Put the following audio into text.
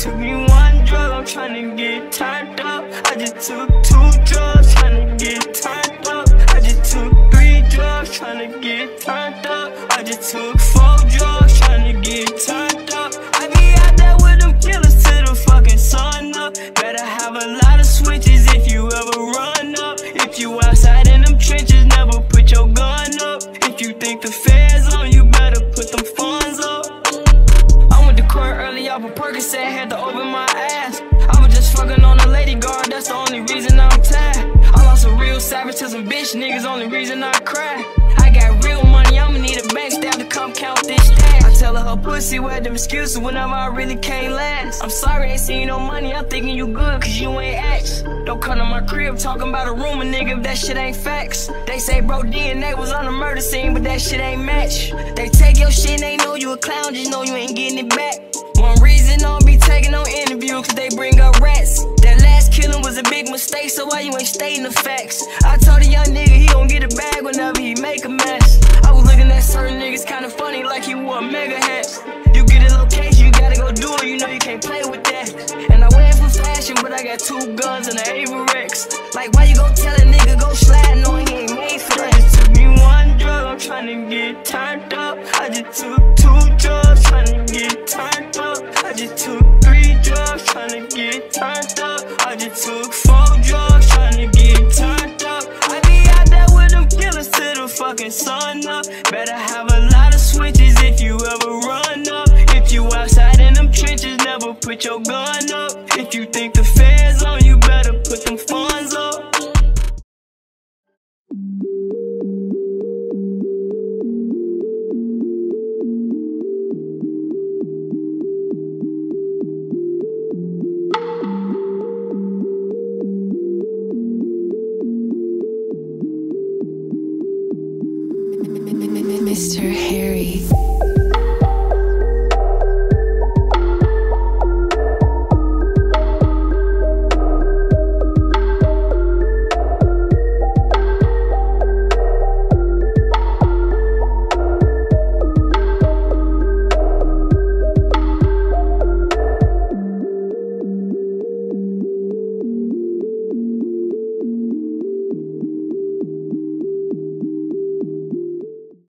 took me to get turned up. I just took two drugs, tryna get turned up. I just took three drugs, trying to get turned up. I just took bitch niggas, only reason I cry. I got real money, I'ma need a bank staff to come count this stash. I tell her her pussy where them excuses whenever I really can't last. I'm sorry, ain't seen no money, I'm thinking you good, cause you ain't asked. Don't come to my crib talking about a rumor, nigga, if that shit ain't facts. They say bro DNA was on the murder scene, but that shit ain't match. They take your shit and they know you a clown, just know you ain't getting it back. One reason don't be taking no interview, got two guns and an Avirex. Like, why you gon' tell a nigga go slide knowing he ain't made for that? Just took me one drug, I'm tryna get turned up. I just took two drugs, tryna get turned up. I just took three drugs, tryna get turned up. I just took four drugs, tryna get turned up. I be out there with them killers till the fucking sun up. Better have a lot of switches if you ever run up. If you outside in them trenches, never put your gun up. If you think the Mr. Harry.